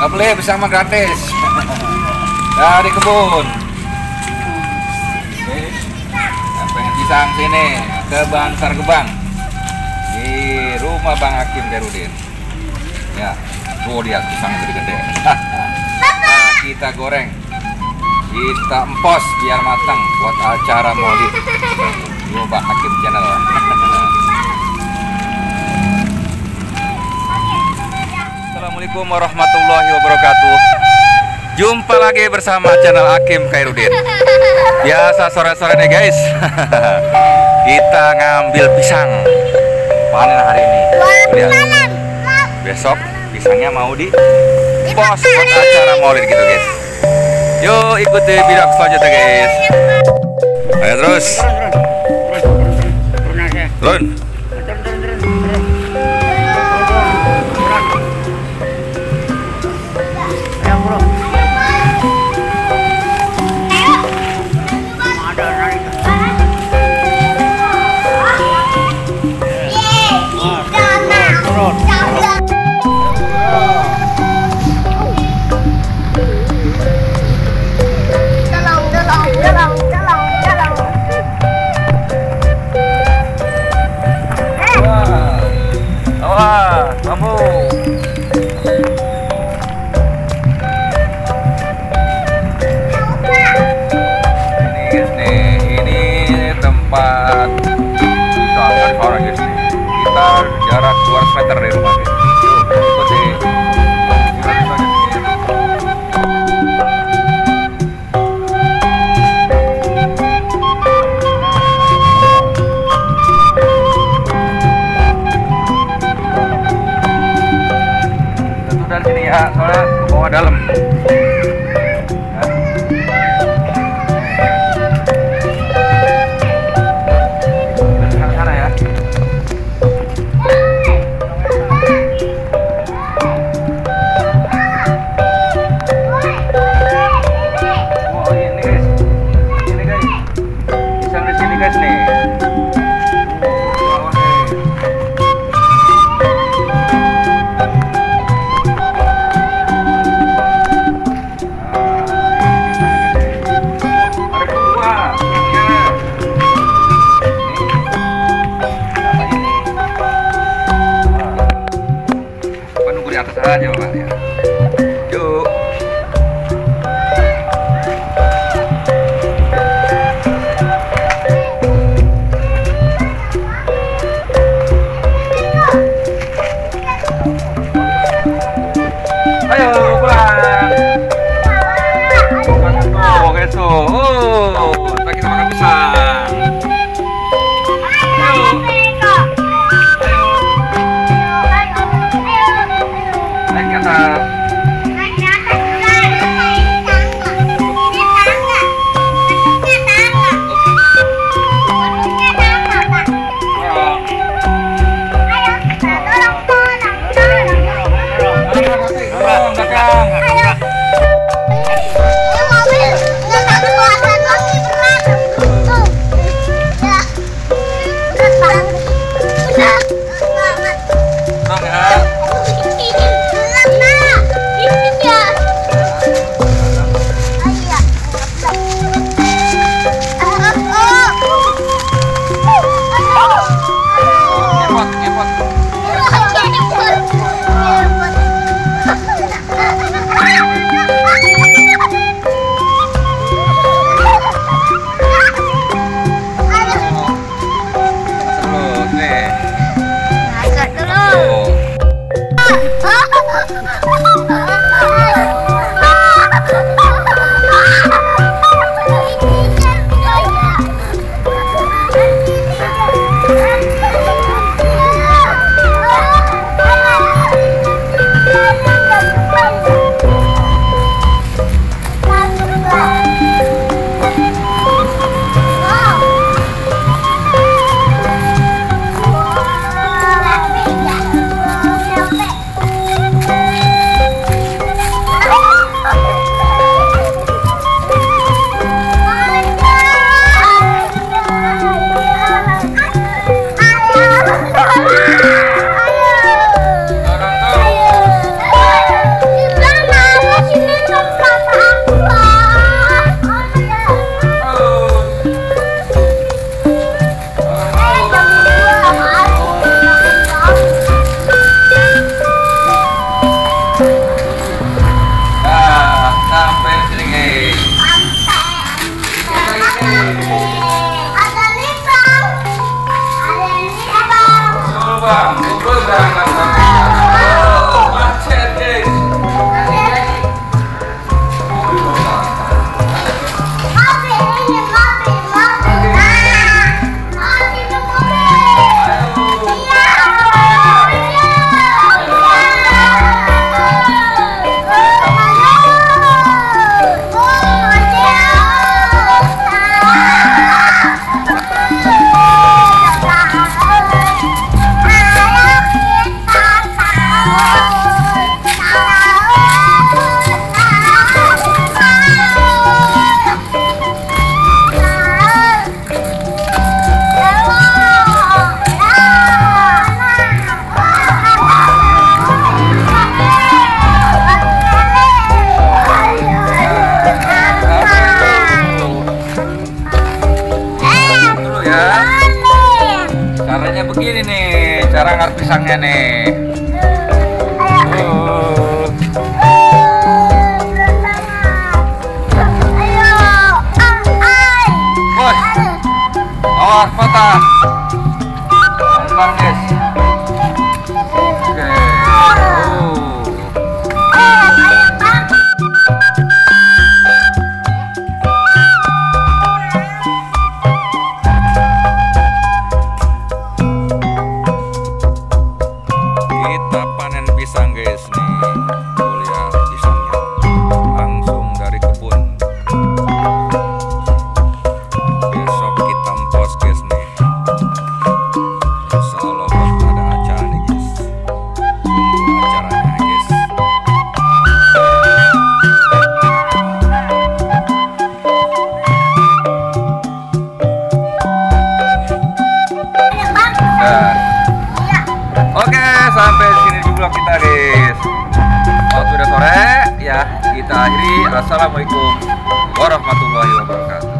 nggak boleh mah gratis. Dari kebun. Oke. Pengen pisang sini ke Bantar Gebang di rumah Bang Hakim Darudin. Ya, tuh dia pisang gede-gede. Nah, kita goreng, kita empos biar matang buat acara maulid. Yo Bang Hakim Channel. Assalamualaikum warahmatullahi wabarakatuh. Jumpa lagi bersama channel Hakim Khairudin. Biasa sore-sore nih guys. Kita ngambil pisang panen hari ini. Lihat. Besok pisangnya mau di pos buat acara maulid gitu guys. Yuk ikuti video selanjutnya guys. Ayo terus. Turun. 200 meter dari rumah. Gimana soalnya, ya, ke dalam. 走。Gracias. begini nih cara ngar pisangnya nih Oh, Bos, awas patah. Bang, guys. Nah. Oke, sampai sini dulu vlog kita, guys. Waktu udah sore, ya kita akhiri. Assalamualaikum warahmatullahi wabarakatuh.